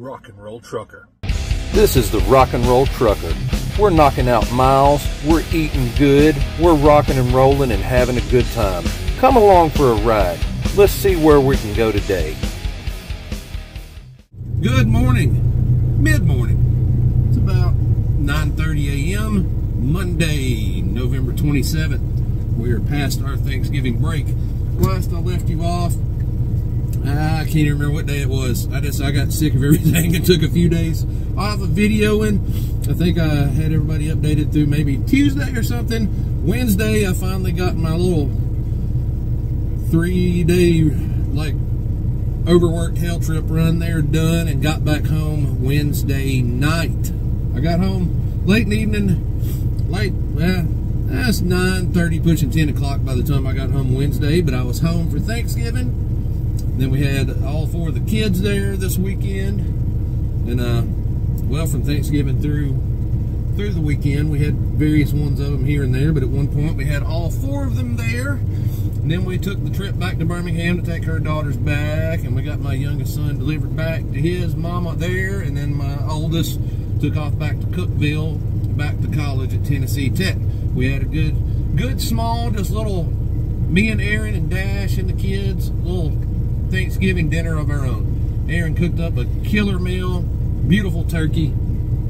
rock and roll trucker. This is the Rock and Roll Trucker. We're knocking out miles, we're eating good, we're rocking and rolling and having a good time. Come along for a ride. Let's see where we can go today. Good morning, mid morning. It's about 9:30 a.m. Monday, November 27th. We are past our Thanksgiving break. Last I left you off, I can't even remember what day it was. I just I got sick of everything and took a few days off of videoing. I think I had everybody updated through maybe Tuesday or something. Wednesday, I finally got my little three day like overworked hell trip run there done and got back home Wednesday night. I got home late in the evening, late, well, that's 9.30, pushing 10 o'clock by the time I got home Wednesday, but I was home for Thanksgiving. Then we had all four of the kids there this weekend. And, uh, well, from Thanksgiving through through the weekend, we had various ones of them here and there, but at one point we had all four of them there. And then we took the trip back to Birmingham to take her daughters back, and we got my youngest son delivered back to his mama there, and then my oldest took off back to Cookeville, back to college at Tennessee Tech. We had a good, good small, just little me and Erin and Dash and the kids, little Thanksgiving dinner of our own. Erin cooked up a killer meal, beautiful turkey,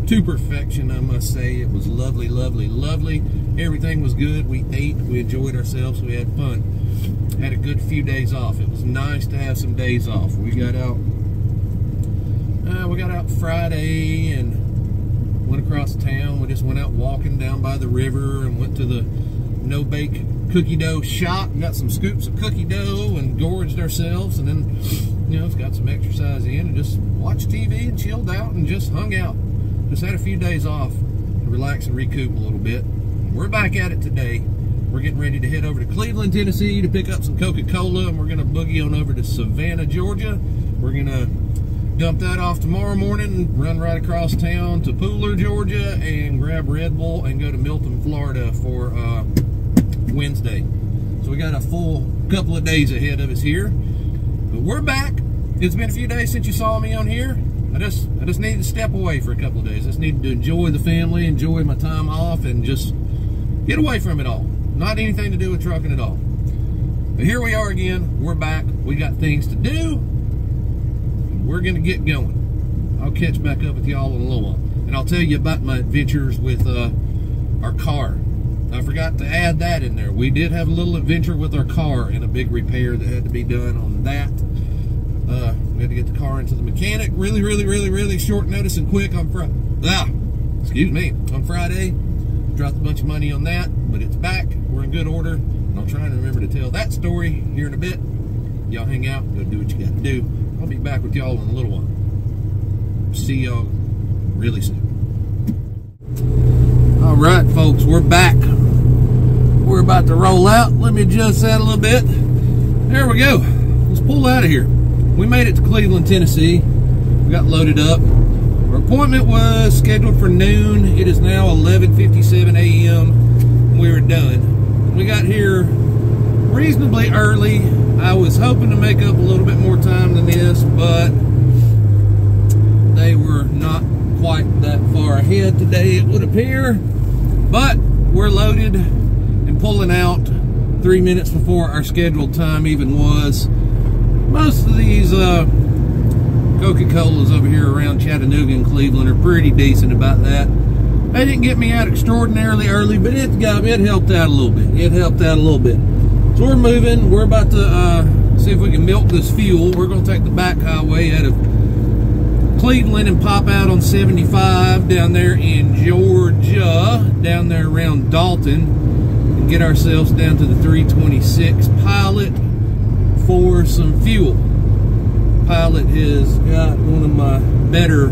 to perfection, I must say. It was lovely, lovely, lovely. Everything was good. We ate, we enjoyed ourselves, we had fun. Had a good few days off. It was nice to have some days off. We got out, uh, we got out Friday and went across town. We just went out walking down by the river and went to the no bake cookie dough shop. And got some scoops of cookie dough and gorged ourselves, and then you know, got some exercise in and just watched TV and chilled out and just hung out. Just had a few days off to relax and recoup a little bit. We're back at it today. We're getting ready to head over to Cleveland, Tennessee to pick up some Coca-Cola, and we're going to boogie on over to Savannah, Georgia. We're going to dump that off tomorrow morning, run right across town to Pooler, Georgia, and grab Red Bull and go to Milton, Florida for uh, Wednesday. So we got a full couple of days ahead of us here. But we're back. It's been a few days since you saw me on here. I just I just needed to step away for a couple of days. I just needed to enjoy the family, enjoy my time off, and just get away from it all. Not anything to do with trucking at all. But here we are again. We're back. We got things to do. We're going to get going. I'll catch back up with y'all in a little while. And I'll tell you about my adventures with uh, our car. I forgot to add that in there. We did have a little adventure with our car and a big repair that had to be done on that. Uh, we had to get the car into the mechanic really, really, really, really short notice and quick on Friday. Ah, excuse me, on Friday. Dropped a bunch of money on that, but it's back. We're in good order. And I'll try and remember to tell that story here in a bit. Y'all hang out, go do what you got to do. I'll be back with y'all in a little while. See y'all really soon. All right, folks, we're back. We're about to roll out. Let me adjust that a little bit. There we go. Let's pull out of here. We made it to Cleveland, Tennessee. We got loaded up. Our appointment was scheduled for noon. It is now 11.57 a.m. We were done. We got here reasonably early. I was hoping to make up a little bit more time than this, but they were not quite that far ahead today, it would appear. But we're loaded pulling out three minutes before our scheduled time even was. Most of these uh, Coca-Colas over here around Chattanooga and Cleveland are pretty decent about that. They didn't get me out extraordinarily early, but it got it helped out a little bit. It helped out a little bit. So we're moving. We're about to uh, see if we can milk this fuel. We're going to take the back highway out of Cleveland and pop out on 75 down there in Georgia, down there around Dalton, get ourselves down to the 326 Pilot for some fuel. Pilot has got one of my better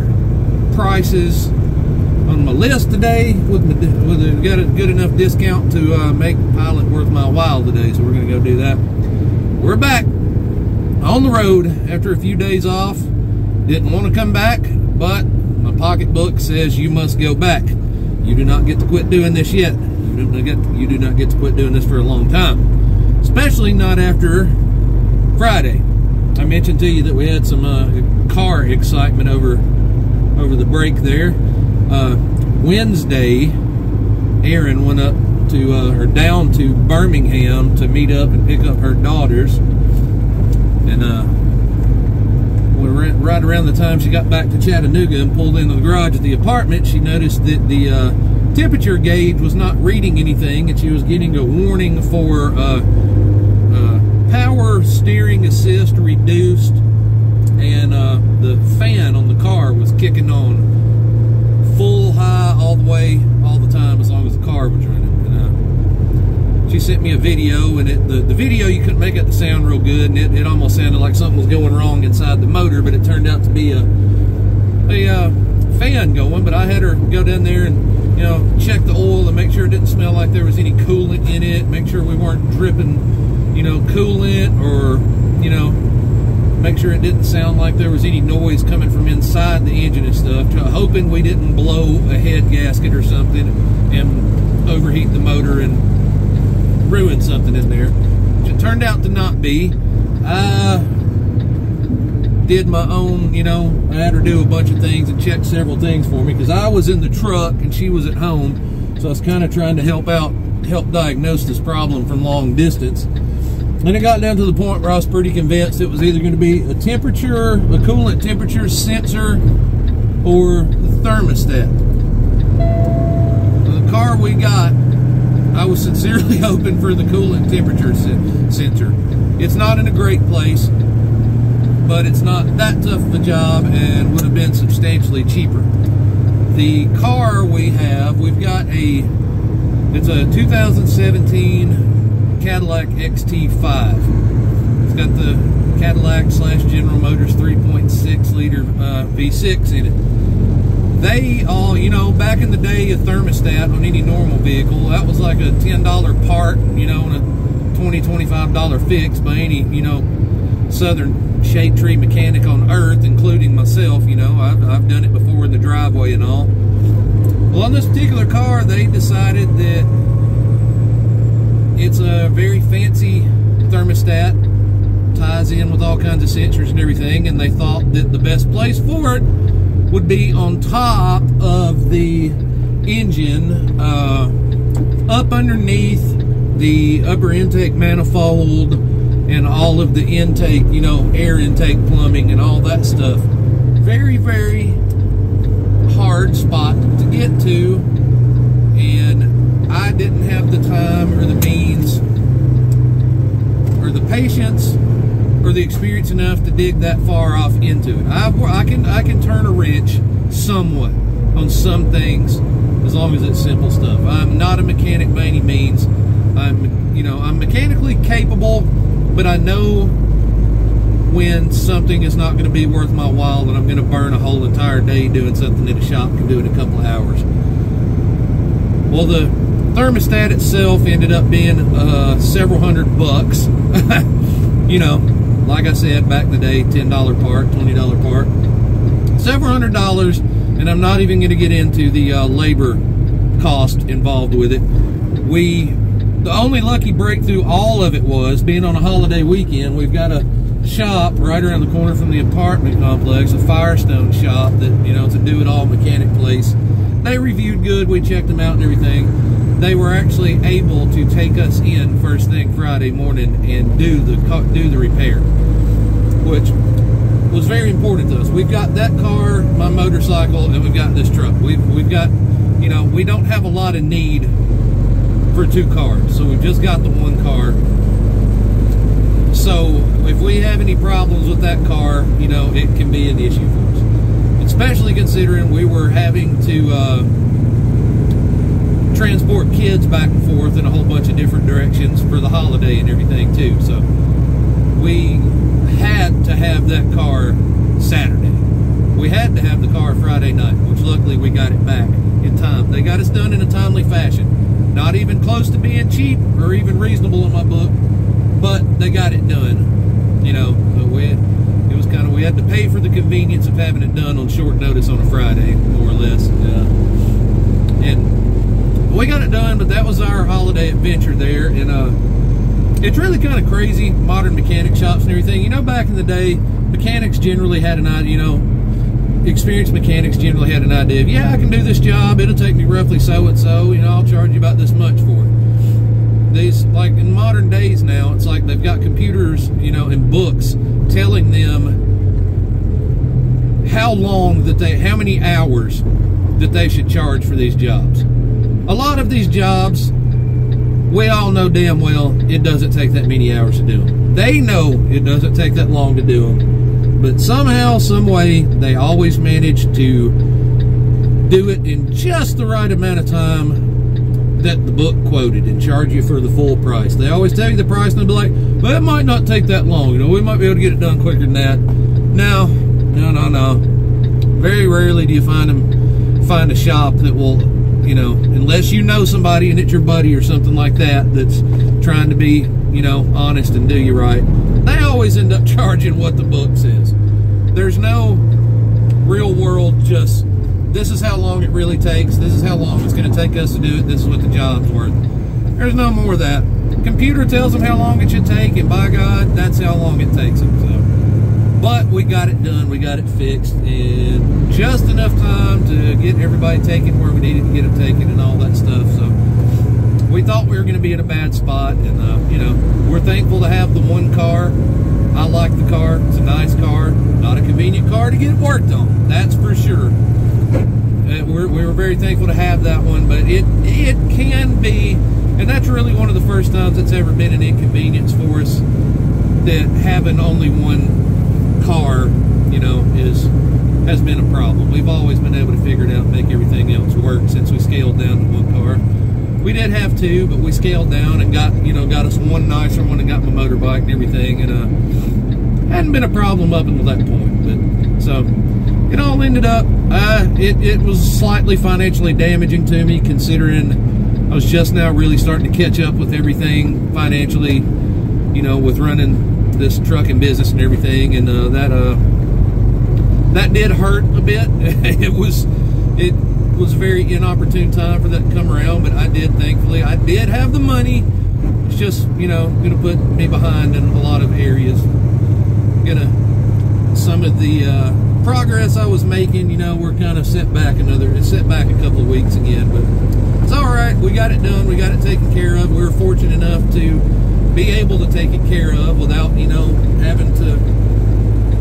prices on my list today with, with a, got a good enough discount to uh, make Pilot worth my while today, so we're going to go do that. We're back on the road after a few days off. Didn't want to come back, but my pocketbook says you must go back. You do not get to quit doing this yet. You do not get, you do not get to quit doing this for a long time, especially not after Friday. I mentioned to you that we had some uh, car excitement over over the break there. Uh, Wednesday, Erin went up to uh, or down to Birmingham to meet up and pick up her daughters, and uh, right around the time she got back to Chattanooga and pulled into the garage at the apartment, she noticed that the uh, temperature gauge was not reading anything, and she was getting a warning for uh, uh, power steering assist reduced, and uh, the fan on the car was kicking on full high all the way, all the time, as long as the car was running. And, uh, she sent me a video, and it, the, the video you couldn't make it to sound real good, and it, it almost sounded like something was going wrong inside the motor, but it turned out to be a a uh, fan going. But I had her go down there and you know check the oil and make sure it didn't smell like there was any coolant in it. Make sure we weren't dripping, you know, coolant or you know make sure it didn't sound like there was any noise coming from inside the engine and stuff. Hoping we didn't blow a head gasket or something and overheat the motor and ruin something in there. Which it turned out to not be. I did my own, you know, I had her do a bunch of things and check several things for me because I was in the truck and she was at home. So I was kind of trying to help out, help diagnose this problem from long distance. And it got down to the point where I was pretty convinced it was either going to be a temperature, a coolant temperature sensor, or the thermostat. The car we got, I was sincerely hoping for the coolant temperature sensor. It's not in a great place, but it's not that tough of a job and would have been substantially cheaper. The car we have, we've got a, it's a 2017 Cadillac XT5. It's got the Cadillac slash General Motors 3.6 liter uh, V6 in it. They all, you know, back in the day, a thermostat on any normal vehicle, that was like a $10 part, you know, and a $20, $25 fix by any, you know, southern shade tree mechanic on earth, including myself, you know, I've, I've done it before in the driveway and all. Well, on this particular car, they decided that it's a very fancy thermostat, ties in with all kinds of sensors and everything, and they thought that the best place for it would be on top of the engine, uh, up underneath the upper intake manifold and all of the intake, you know, air intake plumbing and all that stuff. Very, very hard spot to get to, and I didn't have the time or the means or the patience or the experience enough to dig that far off into it. I, I can I can turn a wrench somewhat on some things as long as it's simple stuff. I'm not a mechanic by any means. I'm you know I'm mechanically capable, but I know when something is not going to be worth my while that I'm going to burn a whole entire day doing something that a shop can do in a couple of hours. Well, the thermostat itself ended up being uh, several hundred bucks. you know, like I said, back in the day, $10 part, $20 part. Several hundred dollars, and I'm not even going to get into the uh, labor cost involved with it. We, the only lucky breakthrough all of it was, being on a holiday weekend, we've got a shop right around the corner from the apartment complex, a Firestone shop that, you know, it's a do-it-all mechanic place. They reviewed good, we checked them out and everything they were actually able to take us in first thing Friday morning and do the do the repair, which was very important to us. We've got that car, my motorcycle, and we've got this truck. We've we've got, you know, we don't have a lot of need for two cars, so we've just got the one car. So if we have any problems with that car, you know, it can be an issue for us. Especially considering we were having to. Uh, transport kids back and forth in a whole bunch of different directions for the holiday and everything too. So we had to have that car Saturday. We had to have the car Friday night, which luckily we got it back in time. They got us done in a timely fashion. Not even close to being cheap or even reasonable in my book, but they got it done. You know, so we had, it was kind of we had to pay for the convenience of having it done on short notice on a Friday, more or less. Uh, and we got it done, but that was our holiday adventure there. And uh, it's really kind of crazy, modern mechanic shops and everything. You know, back in the day, mechanics generally had an idea, you know, experienced mechanics generally had an idea of, yeah, I can do this job. It'll take me roughly so and so. You know, I'll charge you about this much for it. These, like in modern days now, it's like they've got computers, you know, and books telling them how long that they, how many hours that they should charge for these jobs. A lot of these jobs, we all know damn well it doesn't take that many hours to do them. They know it doesn't take that long to do them, but somehow, some way, they always manage to do it in just the right amount of time that the book quoted and charge you for the full price. They always tell you the price and they'll be like, well, it might not take that long. You know, we might be able to get it done quicker than that. No, no, no, no. Very rarely do you find them find a shop that will, you know, unless you know somebody and it's your buddy or something like that that's trying to be, you know, honest and do you right. They always end up charging what the book says. There's no real world just this is how long it really takes. This is how long it's going to take us to do it. This is what the job's worth. There's no more of that. Computer tells them how long it should take, and by God, that's how long it takes them. So, but we got it done. We got it fixed in just enough time to get everybody taken where we needed to get them taken and all that stuff. So we thought we were going to be in a bad spot, and uh, you know, we're thankful to have the one car. I like the car. It's a nice car. Not a convenient car to get it worked on. That's for sure. Uh, we're, we were very thankful to have that one, but it it can be, and that's really one of the first times it's ever been an inconvenience for us that having only one car, you know, is has been a problem. We've always been able to figure it out and make everything else work since we scaled down to one car. We did have two, but we scaled down and got you know got us one nicer one and got my motorbike and everything, and uh, hadn't been a problem up until that point. So it all ended up, uh, it, it was slightly financially damaging to me considering I was just now really starting to catch up with everything financially, you know, with running this trucking business and everything. And uh, that, uh, that did hurt a bit. it was, it was a very inopportune time for that to come around, but I did, thankfully. I did have the money. It's just, you know, going to put me behind in a lot of areas. Going to, some of the, uh, progress I was making, you know, we're kind of set back another, set back a couple of weeks again, but it's all right. We got it done. We got it taken care of. We were fortunate enough to be able to take it care of without, you know, having to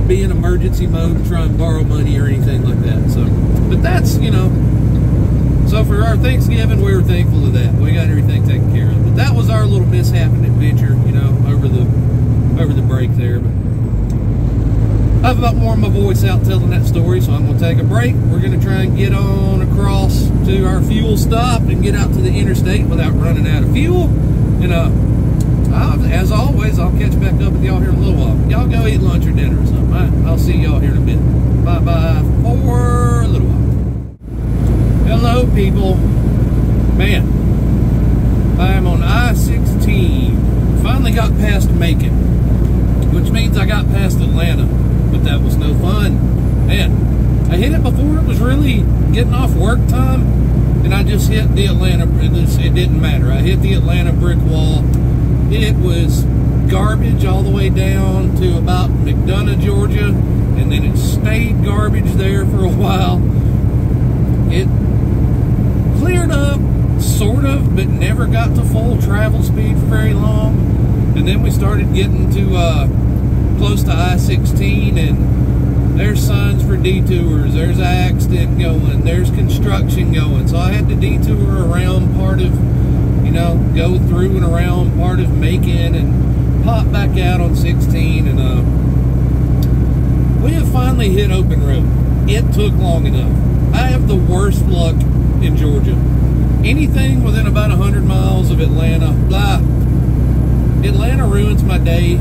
be in emergency mode to try and borrow money or anything like that. So, but that's, you know, so for our Thanksgiving, we were thankful of that. We got everything taken care of. But that was our little mishap and adventure, you know, over the over the break there. But I've about worn my voice out telling that story, so I'm going to take a break. We're going to try and get on across to our fuel stop and get out to the interstate without running out of fuel. And uh, as always, I'll catch back up with y'all here in a little while. Y'all go eat lunch or dinner or something. Right? I'll see y'all here in a bit. Bye bye for a little while. Hello, people. Man, I am on I 16. Finally got past Macon, which means I got past Atlanta but that was no fun. Man, I hit it before it was really getting off work time, and I just hit the Atlanta. It didn't matter. I hit the Atlanta brick wall. It was garbage all the way down to about McDonough, Georgia, and then it stayed garbage there for a while. It cleared up, sort of, but never got to full travel speed for very long. And then we started getting to uh, close to I-16 and there's signs for detours, there's accident going, there's construction going. So I had to detour around part of, you know, go through and around part of Macon and pop back out on 16 and uh, we have finally hit open road. It took long enough. I have the worst luck in Georgia. Anything within about 100 miles of Atlanta, blah. Atlanta ruins my day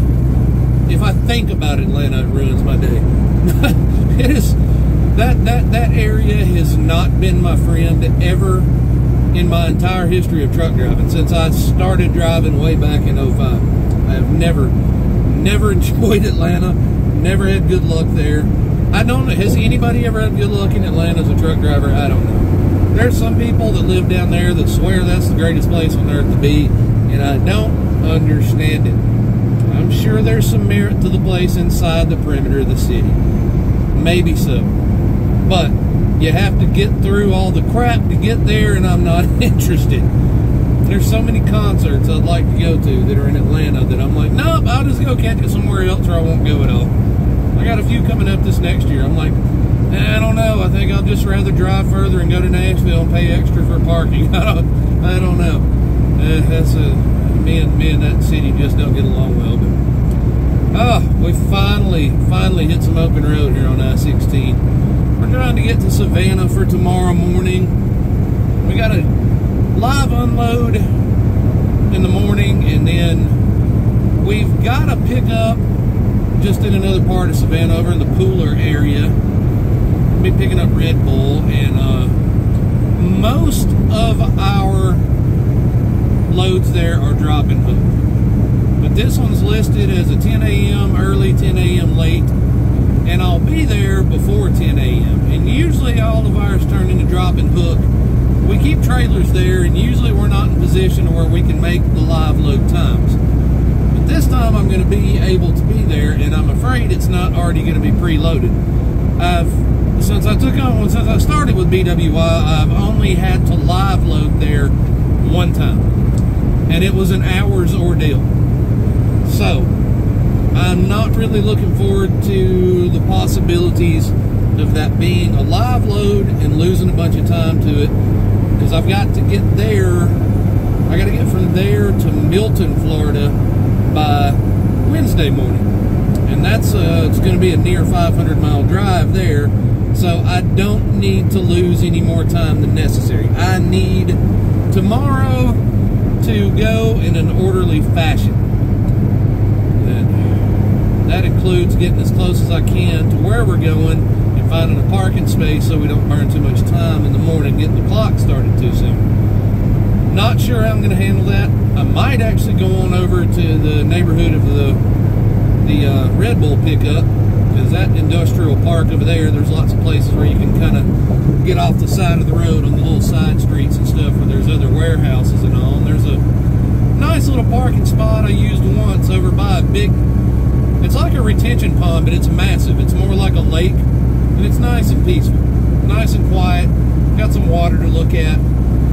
if I think about Atlanta, it ruins my day. it is that that that area has not been my friend ever in my entire history of truck driving since I started driving way back in 05. I have never never enjoyed Atlanta, never had good luck there. I don't know. Has anybody ever had good luck in Atlanta as a truck driver? I don't know. There's some people that live down there that swear that's the greatest place on earth to be, and I don't understand it. I'm sure there's some merit to the place inside the perimeter of the city. Maybe so. But you have to get through all the crap to get there, and I'm not interested. There's so many concerts I'd like to go to that are in Atlanta that I'm like, nope, I'll just go catch it somewhere else or I won't go at all. I got a few coming up this next year. I'm like, I don't know. I think I'll just rather drive further and go to Nashville and pay extra for parking. I don't, I don't know. Uh, that's a me and me and that city just don't get along well. But oh, we finally, finally hit some open road here on I-16. We're trying to get to Savannah for tomorrow morning. We got a live unload in the morning, and then we've got a pickup just in another part of Savannah, over in the Pooler area. Be picking up Red Bull, and uh, most of our loads there are drop and hook. But this one's listed as a 10 a.m. early, 10 a.m. late, and I'll be there before 10 a.m. And usually all of ours turn into drop and hook. We keep trailers there, and usually we're not in position where we can make the live load times. But this time I'm going to be able to be there, and I'm afraid it's not already going to be preloaded. I've since I took on since I started with BWI, I've only had to live load there it was an hour's ordeal. So, I'm not really looking forward to the possibilities of that being a live load and losing a bunch of time to it because I've got to get there. I got to get from there to Milton, Florida by Wednesday morning, and that's uh, it's going to be a near 500 mile drive there. So I don't need to lose any more time than necessary. I need tomorrow to go in an orderly fashion. And that includes getting as close as I can to where we're going and finding a parking space so we don't burn too much time in the morning getting the clock started too soon. Not sure how I'm going to handle that. I might actually go on over to the neighborhood of the the uh, Red Bull pickup that industrial park over there, there's lots of places where you can kind of get off the side of the road on the little side streets and stuff where there's other warehouses and all. And there's a nice little parking spot I used once over by a big, it's like a retention pond, but it's massive. It's more like a lake, and it's nice and peaceful, nice and quiet. Got some water to look at.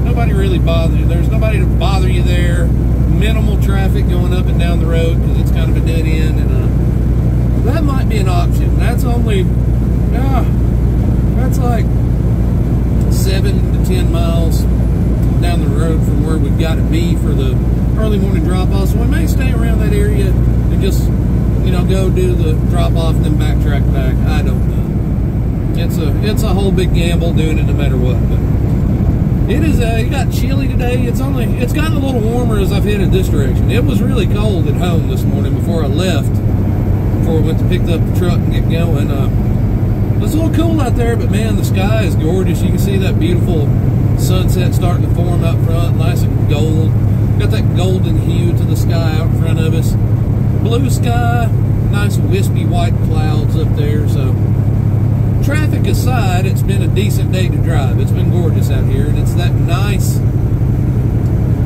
Nobody really bothers you. There's nobody to bother you there. Minimal traffic going up and down the road because it's kind of a dead end and uh, that might be an option. That's only, yeah, that's like seven to ten miles down the road from where we've got to be for the early morning drop off. So we may stay around that area and just, you know, go do the drop off and then backtrack back. I don't know. It's a it's a whole big gamble doing it no matter what. But it is. Uh, it got chilly today. It's only it's gotten a little warmer as I've headed this direction. It was really cold at home this morning before I left before we went to pick up the truck and get going. Uh, it's a little cool out there, but man, the sky is gorgeous. You can see that beautiful sunset starting to form up front, nice and gold. Got that golden hue to the sky out in front of us. Blue sky, nice wispy white clouds up there. So, traffic aside, it's been a decent day to drive. It's been gorgeous out here, and it's that nice.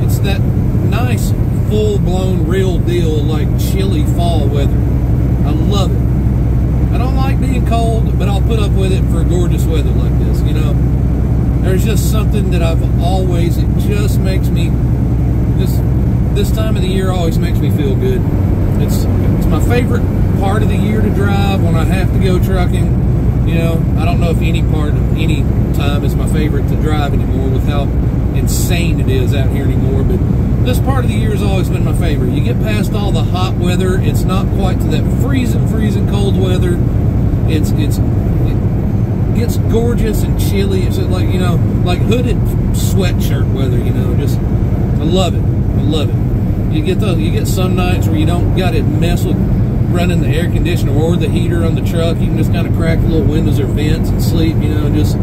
It's that nice, full blown, real deal, like chilly fall weather. I love it. I don't like being cold, but I'll put up with it for gorgeous weather like this, you know. There's just something that I've always, it just makes me, just this time of the year always makes me feel good. It's, it's my favorite part of the year to drive when I have to go trucking. You know, I don't know if any part of any time is my favorite to drive anymore with how insane it is out here anymore, but this part of the year has always been my favorite. You get past all the hot weather, it's not quite to that freezing, freezing cold weather. It's it's it gets gorgeous and chilly. It's like you know, like hooded sweatshirt weather. You know, just I love it. I love it. You get the you get some nights where you don't got to mess with running the air conditioner or the heater on the truck. You can just kind of crack the little windows or vents and sleep. You know, just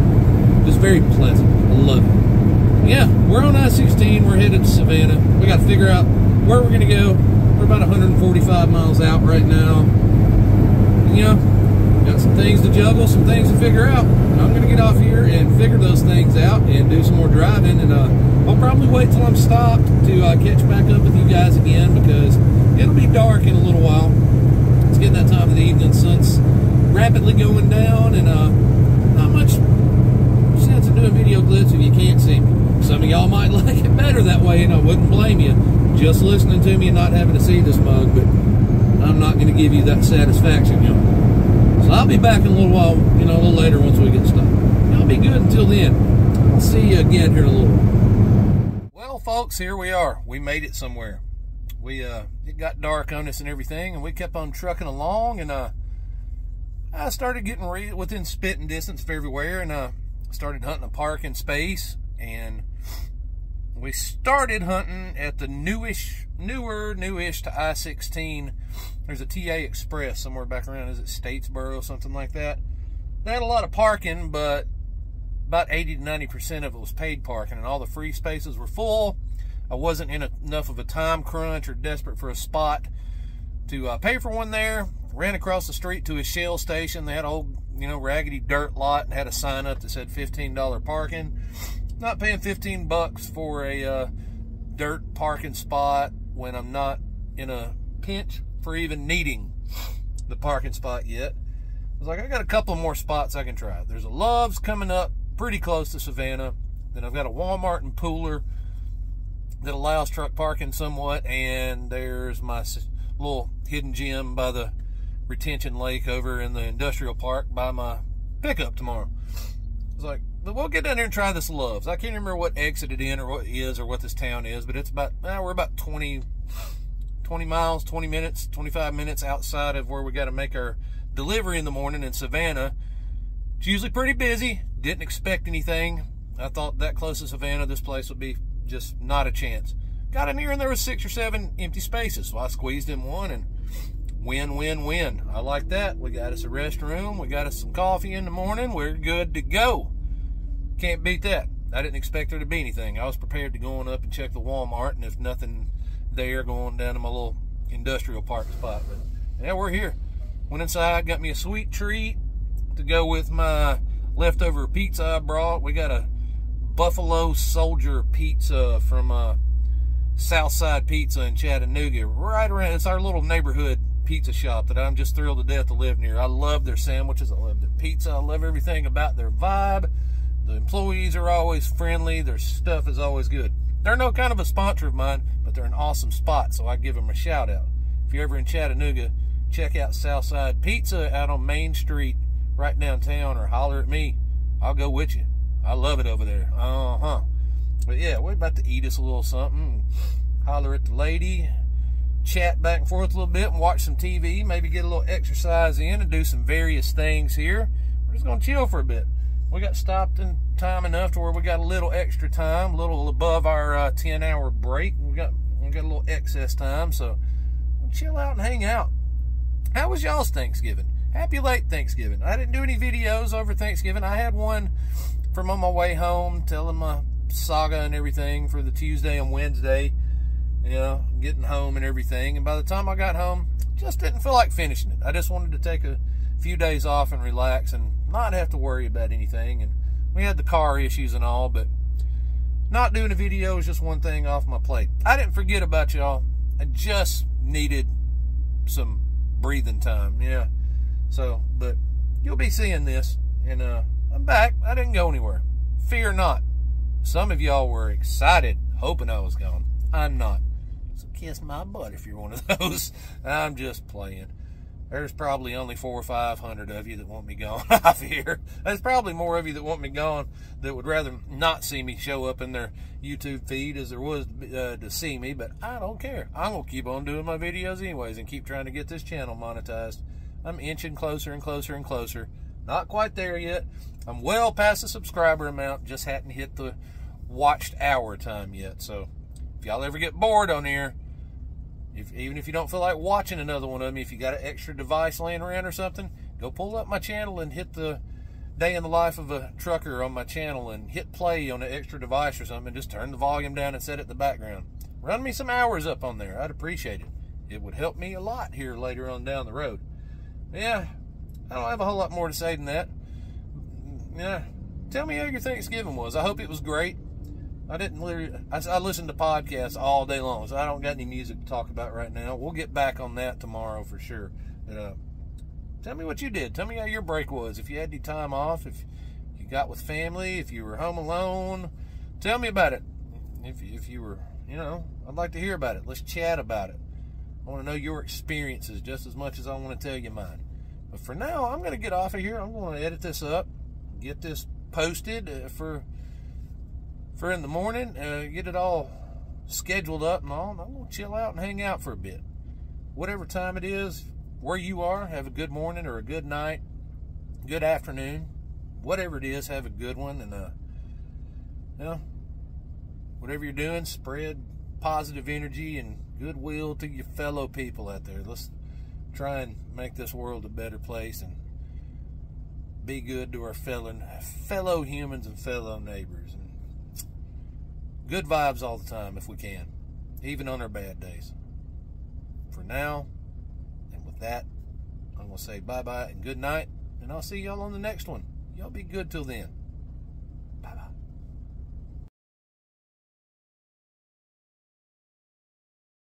just very pleasant. I love it yeah, we're on I-16. We're headed to Savannah. We got to figure out where we're going to go. We're about 145 miles out right now. You know, got some things to juggle, some things to figure out. I'm going to get off here and figure those things out and do some more driving. And uh, I'll probably wait till I'm stopped to uh, catch back up with you guys again because it'll be dark in a little while. It's getting that time of the evening. Sun's rapidly going down, and uh, not much sense in doing video clips if you can't see me. Some of y'all might like it better that way, and I wouldn't blame you. Just listening to me and not having to see this mug, but I'm not going to give you that satisfaction, y'all. So I'll be back in a little while, you know, a little later once we get started. Y'all be good until then. I'll see you again here in a little while. Well, folks, here we are. We made it somewhere. We uh, it got dark on us and everything, and we kept on trucking along, and uh, I started getting within spitting distance of everywhere, and uh, started hunting a parking space, and we started hunting at the newish, newer, newish to I-16. There's a TA Express somewhere back around, is it Statesboro, or something like that. They had a lot of parking, but about 80 to 90% of it was paid parking, and all the free spaces were full. I wasn't in a, enough of a time crunch or desperate for a spot to uh, pay for one there. Ran across the street to a Shell station. They had old, you know, raggedy dirt lot and had a sign up that said $15 parking not paying 15 bucks for a uh, dirt parking spot when I'm not in a pinch for even needing the parking spot yet. I was like, I got a couple more spots I can try. There's a Love's coming up pretty close to Savannah. Then I've got a Walmart and Pooler that allows truck parking somewhat. And there's my little hidden gem by the retention lake over in the industrial park by my pickup tomorrow. I was like, but we'll get down there and try this Love's. I can't remember what exit it in or what is or what this town is, but it's about, eh, we're about 20, 20 miles, 20 minutes, 25 minutes outside of where we got to make our delivery in the morning in Savannah. It's usually pretty busy. Didn't expect anything. I thought that close to Savannah, this place would be just not a chance. Got in here and there was six or seven empty spaces, so I squeezed in one and win, win, win. I like that. We got us a restroom. We got us some coffee in the morning. We're good to go. Can't beat that. I didn't expect there to be anything. I was prepared to go on up and check the Walmart, and if nothing there, going down to my little industrial park spot. But yeah, we're here. Went inside, got me a sweet treat to go with my leftover pizza I brought. We got a Buffalo Soldier pizza from uh, Southside Pizza in Chattanooga. Right around, it's our little neighborhood pizza shop that I'm just thrilled to death to live near. I love their sandwiches. I love their pizza. I love everything about their vibe. The employees are always friendly. Their stuff is always good. They're no kind of a sponsor of mine, but they're an awesome spot, so I give them a shout out. If you're ever in Chattanooga, check out Southside Pizza out on Main Street, right downtown, or holler at me. I'll go with you. I love it over there. Uh huh. But yeah, we're about to eat us a little something. Holler at the lady, chat back and forth a little bit, and watch some TV. Maybe get a little exercise in and do some various things here. We're just gonna chill for a bit we got stopped in time enough to where we got a little extra time, a little above our uh, 10 hour break. We got we got a little excess time, so chill out and hang out. How was y'all's Thanksgiving? Happy late Thanksgiving. I didn't do any videos over Thanksgiving. I had one from on my way home telling my saga and everything for the Tuesday and Wednesday, you know, getting home and everything. And by the time I got home, just didn't feel like finishing it. I just wanted to take a few days off and relax and not have to worry about anything. And we had the car issues and all, but not doing a video is just one thing off my plate. I didn't forget about y'all. I just needed some breathing time. Yeah. So, but you'll be seeing this. And uh, I'm back. I didn't go anywhere. Fear not. Some of y'all were excited, hoping I was gone. I'm not. So kiss my butt if you're one of those. I'm just playing there's probably only four or five hundred of you that want me gone off here. There's probably more of you that want me gone that would rather not see me show up in their YouTube feed as there was uh, to see me, but I don't care. I'm going to keep on doing my videos anyways and keep trying to get this channel monetized. I'm inching closer and closer and closer. Not quite there yet. I'm well past the subscriber amount, just hadn't hit the watched hour time yet. So if y'all ever get bored on here, if, even if you don't feel like watching another one of me, if you got an extra device laying around or something, go pull up my channel and hit the day in the life of a trucker on my channel and hit play on an extra device or something. and Just turn the volume down and set it in the background. Run me some hours up on there. I'd appreciate it. It would help me a lot here later on down the road. Yeah, I don't have a whole lot more to say than that. Yeah, tell me how your Thanksgiving was. I hope it was great. I didn't literally. I, I listen to podcasts all day long, so I don't got any music to talk about right now. We'll get back on that tomorrow for sure. But, uh, tell me what you did. Tell me how your break was. If you had any time off, if you got with family, if you were home alone, tell me about it. If if you were, you know, I'd like to hear about it. Let's chat about it. I want to know your experiences just as much as I want to tell you mine. But for now, I'm going to get off of here. I'm going to edit this up, get this posted uh, for for in the morning, uh, get it all scheduled up and all. And I'm going to chill out and hang out for a bit. Whatever time it is, where you are, have a good morning or a good night, good afternoon, whatever it is, have a good one. And, uh, you know, whatever you're doing, spread positive energy and goodwill to your fellow people out there. Let's try and make this world a better place and be good to our fellow fellow humans and fellow neighbors good vibes all the time if we can, even on our bad days. For now, and with that, I'm going to say bye bye and good night, and I'll see y'all on the next one. Y'all be good till then.